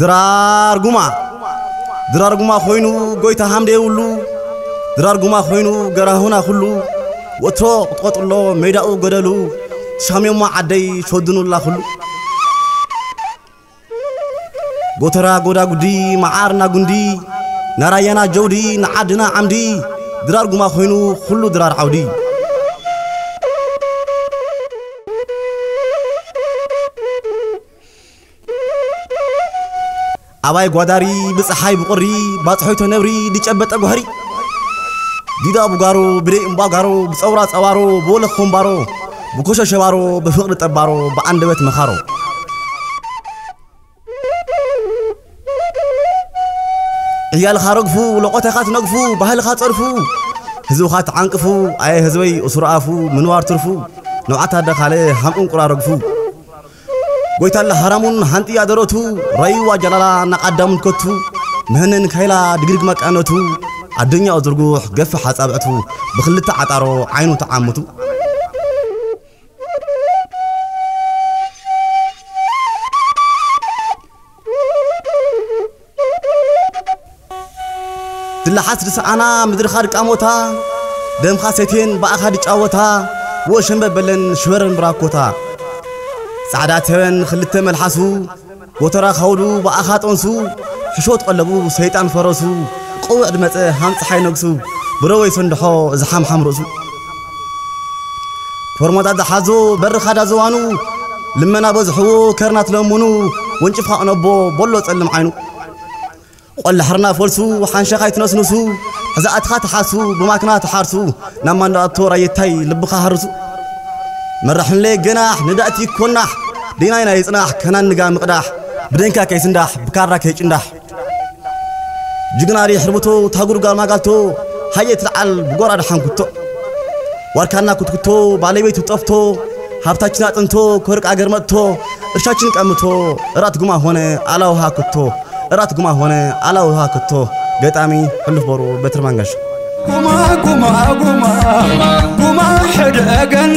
ድራር ጉማ። ድራር ጉማ ኮይኑ ጎይታ ሃምደ የብሉ። ድራር ጉማ ኮይኑ ገራሁና ኩሉ ወትሮ ቁጥቆጥሎ ሜዳኡ ገደሉ። ሻምዮማ ዓደይ ሸድኑላ ኩሉ ጎተራ ጎዳ ጉዲ መዓርና ጉንዲ ናራያና ጀውዲ ንዓድና ዓምዲ። ድራር ጉማ ኮይኑ ኩሉ ድራር ዓውዲ ኣባይ ጓዳሪ ብፀሓይ ብቁሪ ባፅሖይቶ ነብሪ ድጨበጠ ጓህሪ ዲዳ ቡጋሮ ብደይ እምባጋሮ ብፀውራ ፀዋሮ ብወለኽ ኮምባሮ ብኮሾ ሸባሮ ብፍቕሪ ጠባሮ ብኣንደበት መኻሮ። ዕያልኻ ረግፉ ለቆተኻ ትነግፉ ባህልኻ ፀርፉ ህዝብኻ ተዓንቅፉ ኣየ ህዝበይ እስሩኣፉ ምንባር ትርፉ ነውዓታ ደኻለ ሃምኡን قويتال هرمون هانتي أدروتو رأيوا جلالا نقدم كتو مهنن كيلا دقيق مكانتو الدنيا أزرقوح قف حسابتو بخلت عطارو عينو تعامتو تلحس رسعنا مدر خارج أموتا دم خاستين بأخارج أوتا وشنب بلن شورن براكوتا ጻዕዳ ተበን ክልተ መልሓሱ ጎተራ ካውዱ ባኣኻ ጠንሱ ሕሾት ቀለቡ ሰይጣን ፈረሱ ቅውዕ ድመፀ ሃምፀሓይ ነግሱ ብረወይ ሰንድሖ ዝሓምሓም ርእሱ ፎርሞታት ዝሓዞ በርኻዳ ዝዋኑ ልመና በዝሕዎ ከርና ትለምኑ ወንጭፍኻ ቅነቦ በሎ ጸልም ዓይኑ ቆላሕርና ፈልሱ ሓንሸኻይ ትነስንሱ ሕዛኣትኻ ተሓሱ ብማክና ተሓርሱ ናብ ማንዳኣቶ ራየታይ ልብኻ ሃርሱ መራሕንለ ገናሕ ንዳእቲ ኮናሕ ደናይና ይጽናሕ ከናንጋ ምቕዳሕ ብደንካ ከይስንዳሕ ብካራ ከይጭንዳሕ። ጅግናሪ ሕርብቶ ታጉርጋር ማጋልቶ ሃየ ትልዓል ብጎራድ ሓንኩቶ ዋርካና ኩትኩቶ ባለቤቱ ጠፍቶ ሃብታችን አጥንቶ ከወርቅ አገር መጥቶ እርሻችን ቀምቶ እራት ጉማ ሆነ አላውሃ ክቶ እራት ጉማ ሆነ አላውሃ ክቶ ገጣሚ ሕልፍ በሩ በትር ማንጋሽ። ጉማ ጉማ ጉማ ጉማ ሕደገኒ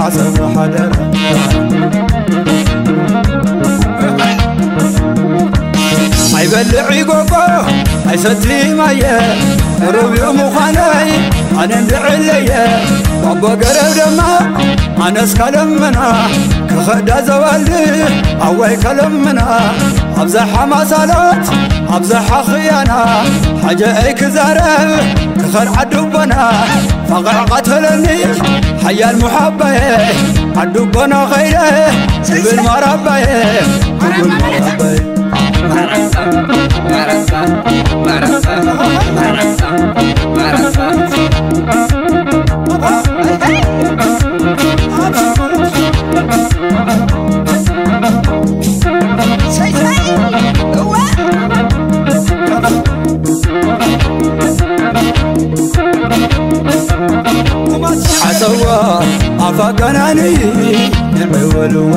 حسب حدنا حيبلعي قوقو حيستلي مية ربي مخاناي أنا ندعي ليا بابا قرب دما أنا اسكلمنا كخدا زوالي أوي كلمنا أبزحها مسالات أبزحها خيانة حاجة أيك زارب كخر عدبنا فقر قتلني حيا المحبة عدوبنا خيرة سيب المربة قلب المربة مرسى مرسى مرسى مرسى مرسى. فقراني نعول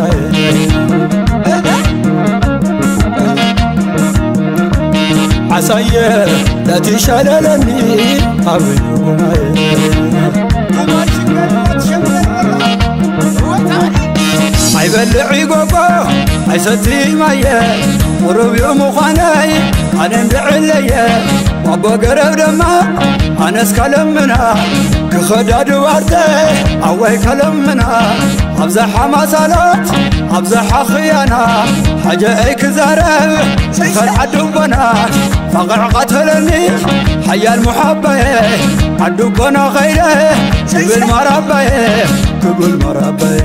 عصايا لا تشللني عيبلعي قبا عيستي مايا مروبي مخاناي أنا ندعي ليا وابو قرب دما أنا اسكلم منها. ክኸዳ ድባርተ ኣዋይ ከለምና ኣብዛሓ ማሳሎት ኣብዛሓ ኽያና ሓጀ ኣይ ክዛረብ ክኸድ ዓዱቦና ፈቕዕ ቐተለኒ ሓያል ሙሓባየ ዓዱቦና ኸይደ ዝብል ማራባየ ክብል ማራባየ